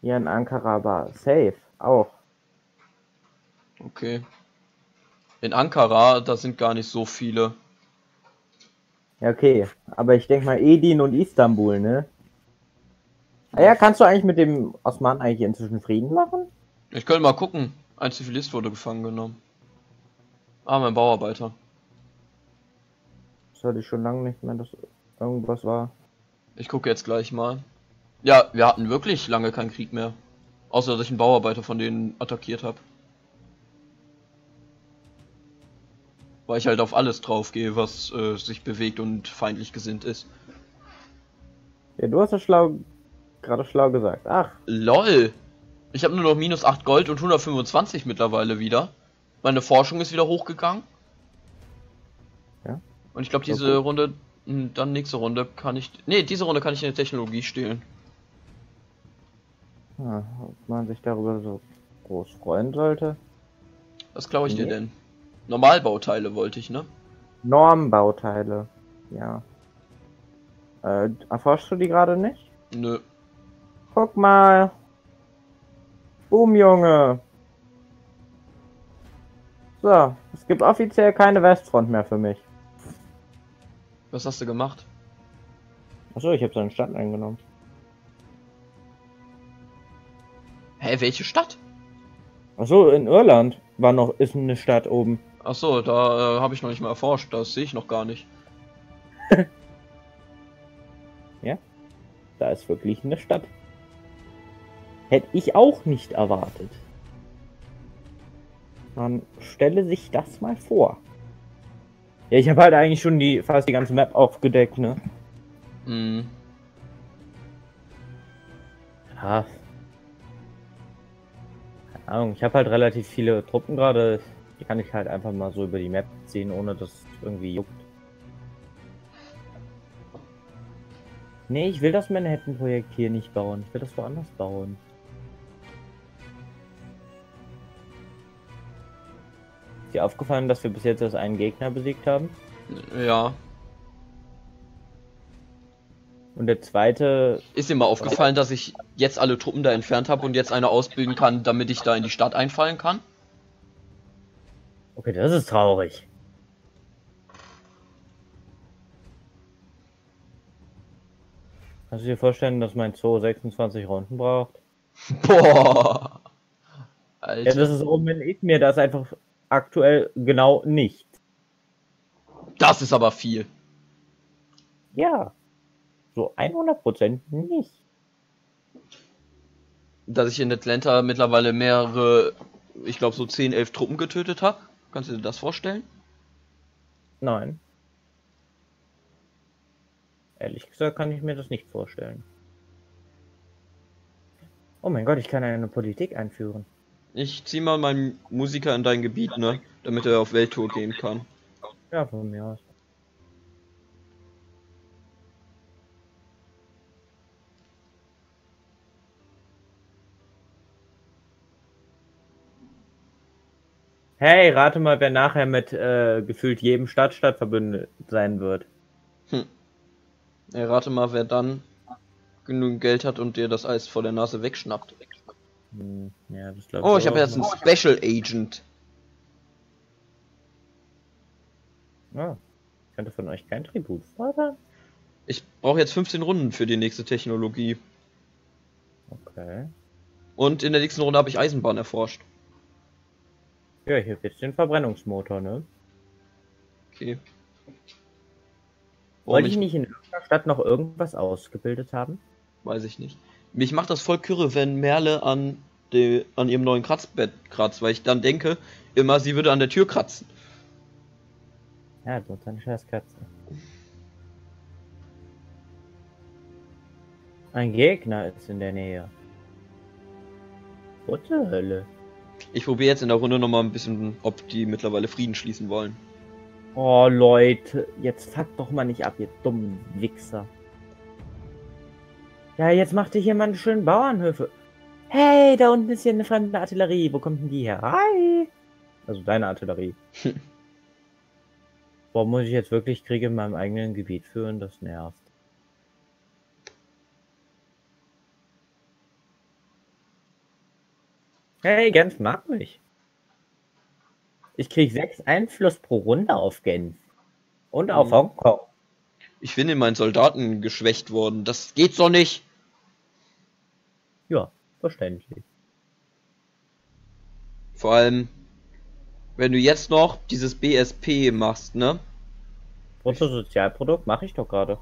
Hier in Ankara aber safe, auch. Okay. In Ankara, da sind gar nicht so viele. Ja, okay. Aber ich denke mal Edin und Istanbul, ne? Ah ja, kannst du eigentlich mit dem Osman eigentlich inzwischen Frieden machen? Ich könnte mal gucken. Ein Zivilist wurde gefangen genommen. Ah, mein Bauarbeiter. Das hatte ich schon lange nicht mehr, dass irgendwas war. Ich gucke jetzt gleich mal. Ja, wir hatten wirklich lange keinen Krieg mehr. Außer dass ich einen Bauarbeiter von denen attackiert habe. Weil ich halt auf alles drauf gehe, was äh, sich bewegt und feindlich gesinnt ist. Ja, du hast das schlau, gerade schlau gesagt. Ach, LOL! Ich habe nur noch minus 8 Gold und 125 mittlerweile wieder. Meine Forschung ist wieder hochgegangen. Ja. Und ich glaube, diese Okay. Runde, mh, dann nächste Runde kann ich. Ne, diese Runde kann ich in der Technologie stehlen. Ja, ob man sich darüber so groß freuen sollte. Was klaue ich dir Nee. denn? Normalbauteile wollte ich, ne? Normbauteile. Ja. Äh, erforschst du die gerade nicht? Nö. Guck mal. Boom, Junge. So, es gibt offiziell keine Westfront mehr für mich. Was hast du gemacht? Achso, ich habe seine Stadt eingenommen. Hä, welche Stadt? Achso, in Irland war noch, ist eine Stadt oben. Ach so, da äh, habe ich noch nicht mal erforscht. Das sehe ich noch gar nicht. Da ist wirklich eine Stadt. Hätte ich auch nicht erwartet. Man stelle sich das mal vor. Ja, ich habe halt eigentlich schon die fast die ganze Map aufgedeckt, ne? Hm. Ja. Ahnung, ich habe halt relativ viele Truppen gerade. Die kann ich halt einfach mal so über die Map ziehen, ohne dass irgendwie juckt. Nee, ich will das Manhattan-Projekt hier nicht bauen. Ich will das woanders bauen. Ist dir aufgefallen, dass wir bis jetzt erst einen Gegner besiegt haben? Ja. Und der zweite. Ist dir mal aufgefallen, dass ich jetzt alle Truppen da entfernt habe und jetzt eine ausbilden kann, damit ich da in die Stadt einfallen kann? Okay, das ist traurig. Kannst du dir vorstellen, dass mein Zoo 26 Runden braucht? Boah. Ja, Alter. das ist in mir das einfach aktuell genau nicht. Das ist aber viel. Ja. So 100% nicht. Dass ich in Atlanta mittlerweile mehrere, ich glaube so 10, 11 Truppen getötet habe. Kannst du dir das vorstellen? Nein. Ehrlich gesagt kann ich mir das nicht vorstellen. Oh mein Gott, ich kann eine Politik einführen. Ich zieh mal meinen Musiker in dein Gebiet, ne? Damit er auf Welttour gehen kann. Ja, von mir aus. Hey, rate mal, wer nachher mit äh, gefühlt jedem Stadtstaat verbündet sein wird. Ja, rate mal, wer dann genügend Geld hat und dir das Eis vor der Nase wegschnappt. Hm, ja, das glaub Oh, ich habe jetzt einen. Special Agent. Ah, könnte von euch kein Tribut fordern? Ich brauche jetzt 15 Runden für die nächste Technologie. Okay. Und in der nächsten Runde habe ich Eisenbahn erforscht. Ja, ich habe jetzt den Verbrennungsmotor, ne? Okay. Warum Wollte ich ich, nicht in irgendeiner Stadt noch irgendwas ausgebildet haben? weiß ich nicht. Mich macht das voll kürre, wenn Merle an, de, an ihrem neuen Kratzbett kratzt, weil ich dann denke, immer sie würde an der Tür kratzen. Ja, du hast eine scheiß Katze. Ein Gegner ist in der Nähe. What the Hölle? Ich probiere jetzt in der Runde nochmal ein bisschen, ob die mittlerweile Frieden schließen wollen. Oh Leute, jetzt fuck doch mal nicht ab, ihr dummen Wichser. Ja, jetzt macht ihr hier mal einen schönen Bauernhöfe. Hey, da unten ist hier eine fremde Artillerie. Wo kommt denn die her? Hi! Also deine Artillerie. Warum muss ich jetzt wirklich Kriege in meinem eigenen Gebiet führen? Das nervt. Hey, Genf mag mich. Ich krieg sechs Einfluss pro Runde auf Genf. Und auf Mhm. Hongkong. Ich bin in meinen Soldaten geschwächt worden. Das geht so nicht. Ja, verständlich. Vor allem, wenn du jetzt noch dieses BSP machst, ne? Bruttosozialprodukt mache ich doch gerade.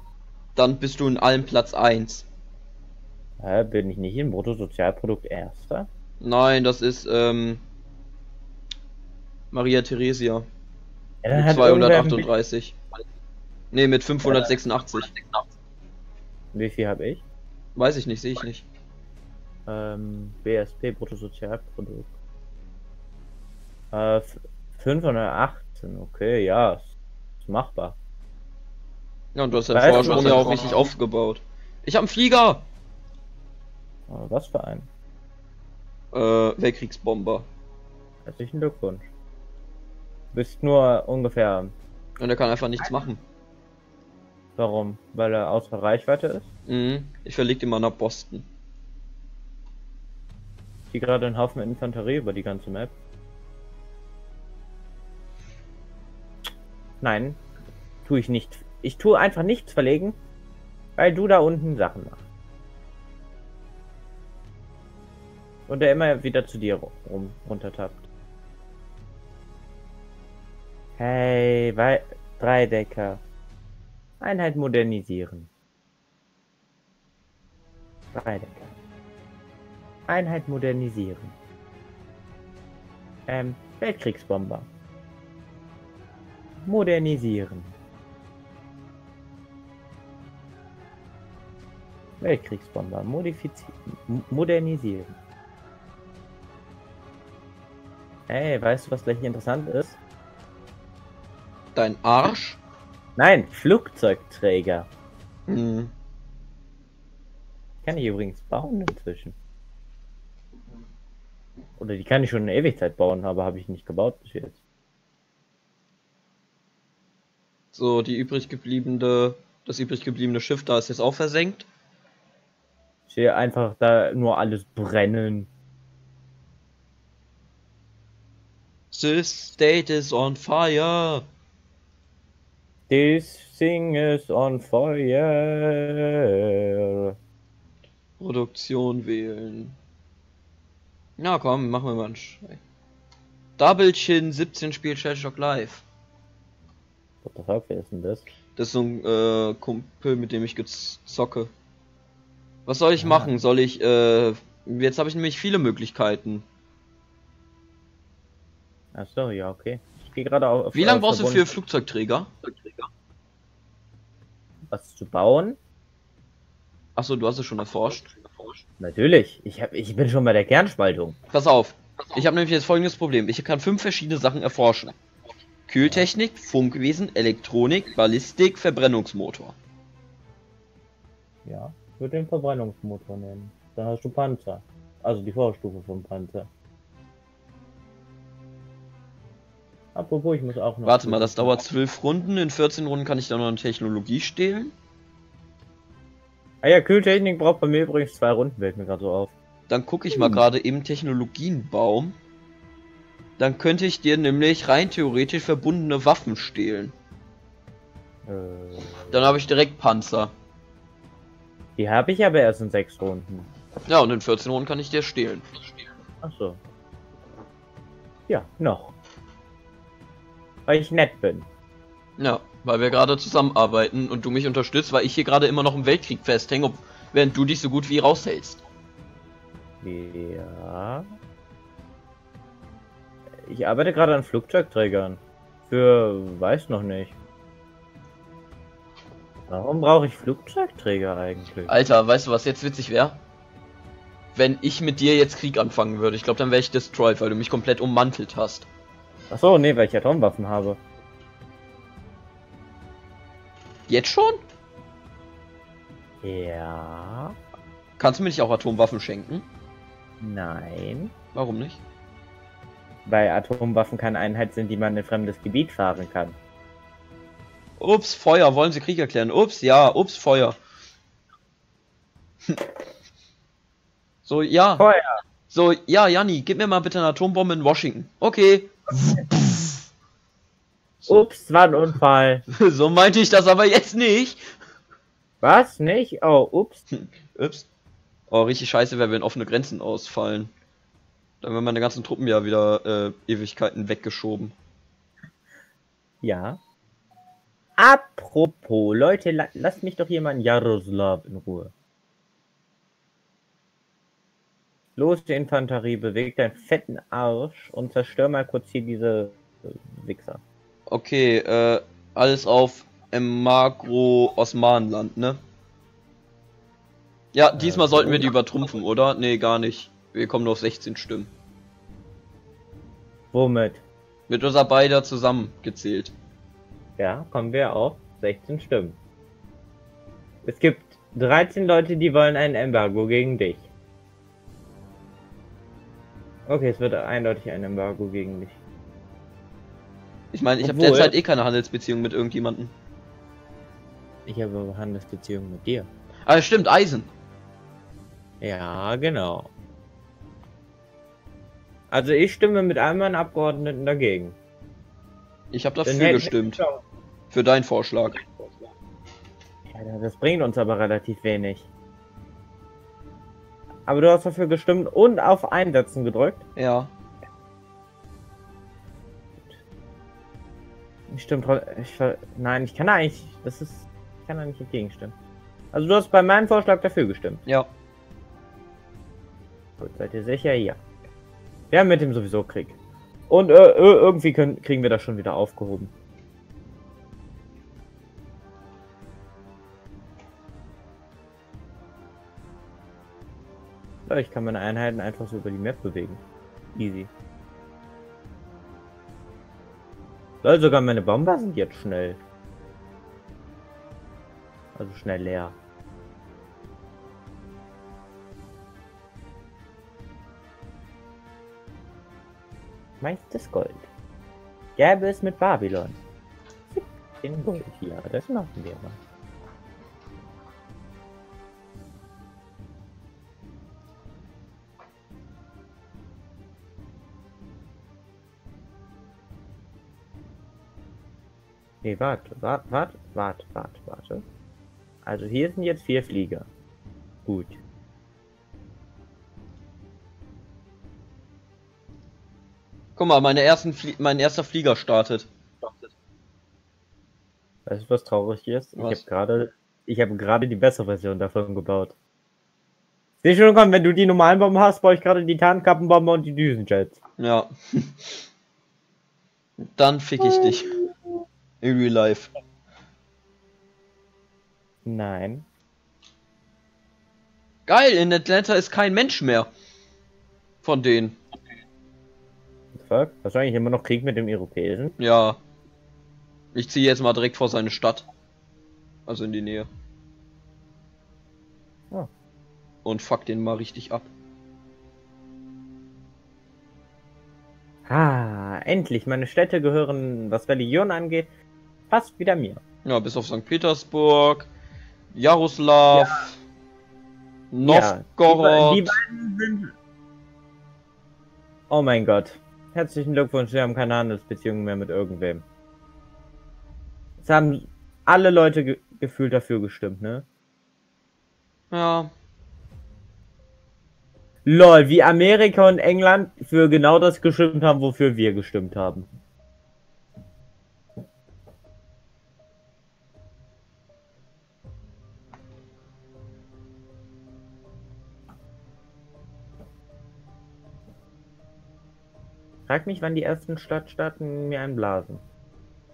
Dann bist du in allem Platz 1. Hä, bin ich nicht im Bruttosozialprodukt Erster? Nein, das ist, ähm, Maria Theresia. Ja, Mit hat irgendwer ein 238. Ne, mit 586. bi- Wie viel habe ich? Weiß ich nicht, sehe ich nicht. Ähm, BSP, Bruttosozialprodukt. Äh, f- 518, okay, ja, ist, ist machbar. Ja, und du hast deinen Vorsprung ja auch richtig aufgebaut. Ich hab einen Flieger! Äh, was für ein? Äh, Weltkriegsbomber. Herzlichen Glückwunsch. Du bist nur ungefähr, Und er kann einfach nichts machen. warum? Weil er außer Reichweite ist? Mhm. Ich verleg den mal nach Boston. Die gerade einen Haufen Infanterie über die ganze Map. Nein, tue ich nicht. Ich tue einfach nichts verlegen, weil du da unten Sachen machst. Und er immer wieder zu dir rum runtertappt. Hey, wei Dreidecker. Einheit modernisieren. Dreidecker. Einheit modernisieren. Ähm, Weltkriegsbomber. Modernisieren. Weltkriegsbomber. Modifizieren. Modernisieren. Hey, weißt du, was gleich interessant ist? Dein Arsch? Nein, Flugzeugträger. Mhm. Kann ich übrigens bauen inzwischen. Oder die kann ich schon in Ewigkeit bauen, aber habe ich nicht gebaut bis jetzt. So, die übrig gebliebene, das übrig gebliebene Schiff da ist jetzt auch versenkt. Ich sehe einfach da nur alles brennen. This state is on fire. This thing is on fire. Produktion wählen. Na komm, machen wir mal einen Sch Double Chin 17 spielt Shellshock Live. What the fuck, wer ist denn das? Das ist so ein äh, Kumpel, mit dem ich gezocke. Was soll ich Ah. machen? Soll ich, äh, jetzt habe ich nämlich viele Möglichkeiten. Achso, ja, okay. Ich gehe gerade auf. Wie lange brauchst du für Flugzeugträger? was zu bauen? Achso, du hast es schon erforscht. Natürlich. Ich, hab, ich bin schon bei der Kernspaltung. Pass auf. Ich habe nämlich jetzt folgendes Problem. Ich kann fünf verschiedene Sachen erforschen. Kühltechnik, Funkwesen, Elektronik, Ballistik, Verbrennungsmotor. Ja, ich würde den Verbrennungsmotor nehmen. Dann hast du Panzer. Also die Vorstufe vom Panzer. Apropos, ich muss auch noch. Warte mal, das dauert zwölf Runden. In 14 Runden kann ich dann noch eine Technologie stehlen. Ah ja, Kühltechnik braucht bei mir übrigens zwei Runden, fällt mir gerade so auf. Dann gucke ich mal gerade im Technologienbaum. Dann könnte ich dir nämlich rein theoretisch verbundene Waffen stehlen. Äh, Dann habe ich direkt Panzer. die habe ich aber erst in sechs Runden. Ja, und in 14 Runden kann ich dir stehlen. Ach so. Ja, noch. Weil ich nett bin. Ja, weil wir gerade zusammenarbeiten und du mich unterstützt, weil ich hier gerade immer noch im Weltkrieg festhänge, während du dich so gut wie raushältst. Ja. Ich arbeite gerade an Flugzeugträgern. Für weiß noch nicht. Warum brauche ich Flugzeugträger eigentlich? Alter, weißt du, was jetzt witzig wäre? Wenn ich mit dir jetzt Krieg anfangen würde. Ich glaube, dann wäre ich destroyed, weil du mich komplett ummantelt hast. Ach so, nee, weil ich Atomwaffen habe. Jetzt schon? Ja. Kannst du mir nicht auch Atomwaffen schenken? Nein. Warum nicht? Weil Atomwaffen keine Einheit sind, die man in fremdes Gebiet fahren kann. Ups, Feuer. Wollen Sie Krieg erklären? Ups, ja. Ups, Feuer. so, ja. Feuer! So, ja, Janni, gib mir mal bitte eine Atombombe in Washington. Okay. Ups, war ein Unfall. so meinte ich das aber jetzt nicht. Was? Nicht? Oh, ups. Ups. Oh, richtig scheiße wäre, wenn offene Grenzen ausfallen. Dann wären meine ganzen Truppen ja wieder äh, Ewigkeiten weggeschoben. Ja. Apropos, Leute, la lasst mich doch hier mal in Jaroslav in Ruhe. Los, die Infanterie, bewegt deinen fetten Arsch und zerstör mal kurz hier diese äh, Wichser. Okay, äh, alles auf Magro-Osmanland, ne? Ja, diesmal Äh, sollten wir die übertrumpfen, oder? Nee, gar nicht. Wir kommen nur auf 16 Stimmen. Womit? Mit unser beider zusammengezählt. Ja, kommen wir auf 16 Stimmen. Es gibt 13 Leute, die wollen ein Embargo gegen dich. Okay, es wird eindeutig ein Embargo gegen dich. Ich meine, ich habe derzeit eh keine Handelsbeziehung mit irgendjemandem. Ich habe aber Handelsbeziehungen mit dir. Ah, stimmt, Eisen. Ja, genau. Also ich stimme mit all meinen Abgeordneten dagegen. Ich habe Dann dafür hätten- gestimmt. Für deinen Vorschlag. Ja, das bringt uns aber relativ wenig. Aber du hast dafür gestimmt und auf Einsetzen gedrückt. Ja. Ich stimme trotzdem. Ich, nein, ich kann da eigentlich. Das ist. Ich kann da nicht entgegenstimmen. Also du hast bei meinem Vorschlag dafür gestimmt. Ja. Gut, seid ihr sicher? Ja. Wir haben mit dem sowieso Krieg. Und äh, irgendwie können, kriegen wir das schon wieder aufgehoben. Ja, ich kann meine Einheiten einfach so über die Map bewegen. Easy. Lol, sogar meine Bomber sind jetzt schnell. Also schnell leer. Meistes Gold. Gäbe es mit Babylon. In Gold hier, das machen wir mal. Nee, warte, warte, warte, warte, warte, warte. Also hier sind jetzt vier Flieger. Gut. Guck mal, meine ersten Flie mein erster Flieger startet. Weißt du, was traurig ist? Ich Was? habe gerade, ich habe gerade die bessere Version davon gebaut. Sieh schon, komm, wenn du die normalen Bomben hast, baue ich gerade die Tarnkappenbombe und die Düsenjets. Ja. Dann fick ich dich. In real life. Nein. Geil, in Atlanta ist kein Mensch mehr. Von denen. Fuck? Eigentlich immer noch Krieg mit dem Europäischen? Ja. Ich ziehe jetzt mal direkt vor seine Stadt. Also in die Nähe. Oh. Und fuck den mal richtig ab. Ah, endlich. Meine Städte gehören, was Religion angeht, fast wieder mir. Ja, bis auf St. Petersburg, Jaroslav, Ja, Novgorod. die, be- die beiden sind. Oh mein Gott. Herzlichen Glückwunsch, wir haben keine Handelsbeziehungen mehr mit irgendwem. Es haben alle Leute ge gefühlt dafür gestimmt, ne? Ja, Lol, wie Amerika und England für genau das gestimmt haben, wofür wir gestimmt haben. Frag mich, wann die ersten Stadtstaaten mir einblasen.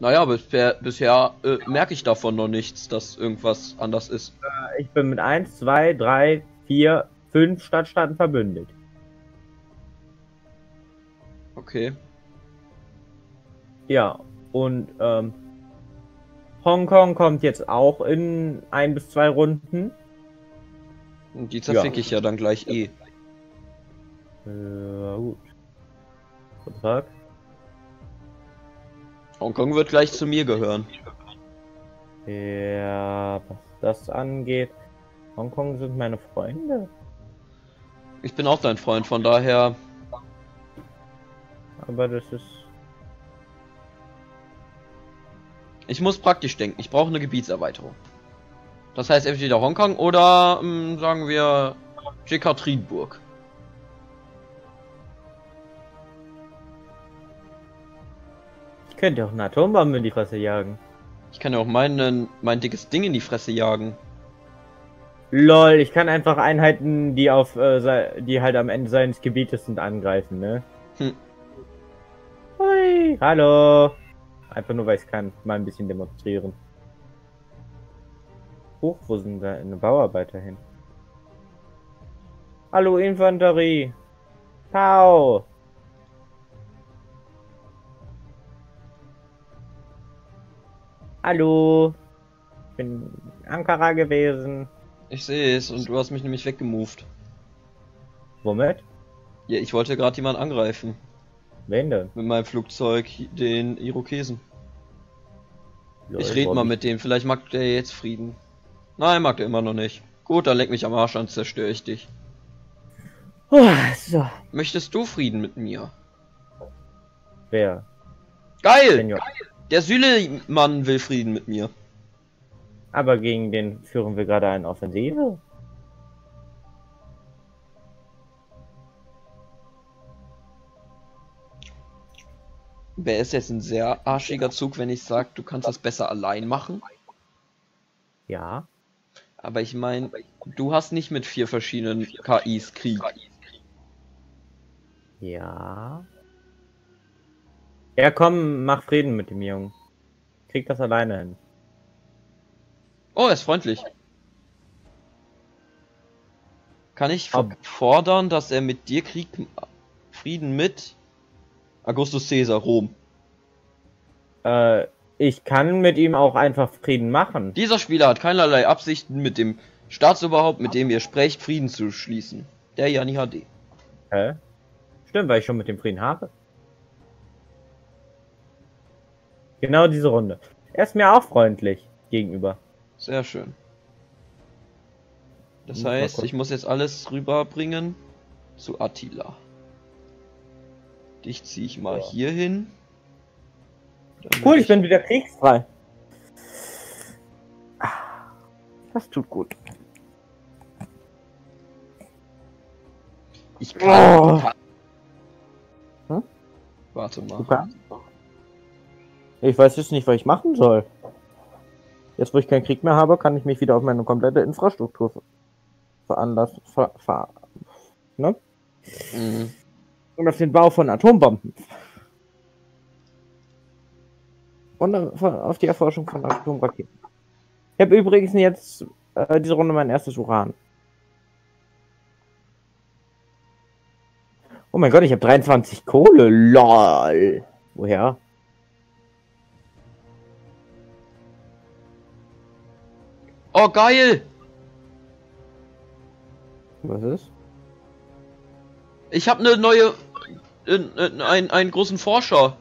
naja, bisher, bisher äh, merke ich davon noch nichts, dass irgendwas anders ist. Ich bin mit 1, 2, 3, 4, 5 Stadtstaaten verbündet. Okay. Ja, und ähm, Hongkong kommt jetzt auch in ein bis zwei Runden. Und die zerfick ich ja dann gleich eh. Ja, gut. Guten Tag. Hongkong wird gleich zu mir gehören. Ja, was das angeht. Hongkong sind meine Freunde. Ich bin auch dein Freund, von daher. Aber das ist. Ich muss praktisch denken. Ich brauche eine Gebietserweiterung. Das heißt entweder Hongkong oder ähm, sagen wir Jekatrinburg. Ich könnte auch eine Atombombe in die Fresse jagen. Ich kann ja auch meinen, mein dickes Ding in die Fresse jagen. Lol, ich kann einfach Einheiten, die auf äh, die halt am Ende seines Gebietes sind, angreifen, ne? Hm. Hui, hallo. Einfach nur weil ich kann, mal ein bisschen demonstrieren. Hoch, wo sind da eine Bauarbeiter hin? Hallo Infanterie. Pau. Hallo. Ich bin Ankara gewesen. Ich sehe es und du hast mich nämlich weggemoved. Womit? Ja, ich wollte gerade jemanden angreifen. Wen denn? Mit meinem Flugzeug, den Irokesen. Lol, Ich rede mal mit dem, vielleicht mag der jetzt Frieden. Nein, mag der immer noch nicht. Gut, dann leck mich am Arsch, dann zerstöre ich dich. Oh, so. Möchtest du Frieden mit mir? Wer? Geil! Senior. Der Sülemann will Frieden mit mir. Aber gegen den führen wir gerade eine Offensive. Wäre es jetzt ein sehr arschiger Zug, wenn ich sage, du kannst das besser allein machen? Ja. Aber ich meine, du hast nicht mit vier verschiedenen KIs Krieg. Ja. Ja, komm, mach Frieden mit dem Jungen. Krieg das alleine hin. Oh, er ist freundlich. Kann ich Ob- fordern, dass er mit dir Krieg Frieden mit Augustus Caesar Rom? Äh, ich kann mit ihm auch einfach Frieden machen. Dieser Spieler hat keinerlei Absichten mit dem Staatsoberhaupt, mit dem ihr sprecht, Frieden zu schließen. Der Jani HD. Hä? Stimmt, weil ich schon mit dem Frieden habe. Genau diese Runde. Er ist mir auch freundlich gegenüber. Sehr schön. Das mal heißt, ich muss jetzt alles rüberbringen zu Attila. Dich ziehe ich mal Ja. hier hin. Cool, ich bin wieder kriegsfrei. Das tut gut. Ich kann. Oh. kann. Hm? Warte mal. Ich weiß jetzt nicht, was ich machen soll. Jetzt, wo ich keinen Krieg mehr habe, kann ich mich wieder auf meine komplette Infrastruktur ver- veranlassen. Ver, ver, ne? Mhm. Und auf den Bau von Atombomben. Und auf- auf die Erforschung von Atomraketen. Ich habe übrigens jetzt äh, diese Runde mein erstes Uran. Oh mein Gott, ich habe 23 Kohle. LOL. Woher? Oh, geil! Was ist? Ich habe eine neue. Äh, äh, einen, einen großen Forscher.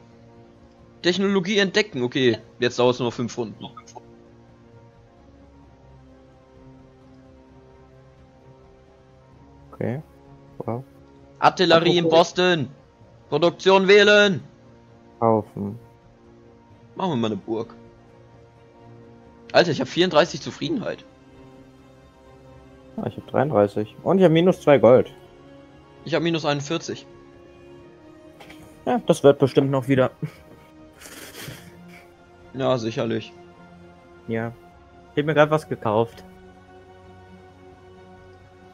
Technologie entdecken. Okay, jetzt dauert es nur fünf Runden. Okay. Wow. Artillerie in Boston. Produktion wählen. Kaufen. Machen wir mal eine Burg. Alter, ich habe 34 Zufriedenheit. Ah, ich habe 33. Und ich habe minus 2 Gold. Ich habe minus 41. Ja, das wird bestimmt noch wieder. Ja, sicherlich. Ja. Ich habe mir gerade was gekauft.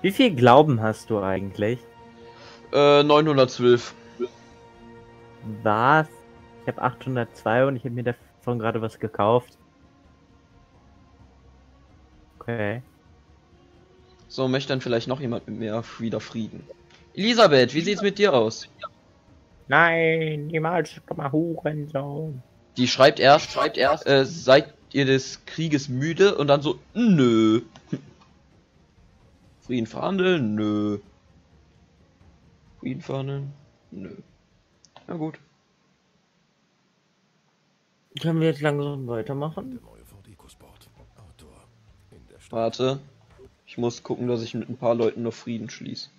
Wie viel Glauben hast du eigentlich? Äh, 912. Was? Ich habe 802 und ich habe mir davon gerade was gekauft. Okay. So, möchte dann vielleicht noch jemand mit mir wieder Frieden. Elisabeth, wie sieht's mit dir aus? Nein, niemals mal Hurensohn. Die schreibt erst, schreibt erst, äh, seid ihr des Krieges müde und dann so, nö. Frieden verhandeln? Nö. Frieden verhandeln? Nö. Na gut. Können wir jetzt langsam weitermachen? Warte. Ich muss gucken, dass ich mit ein paar Leuten noch Frieden schließe.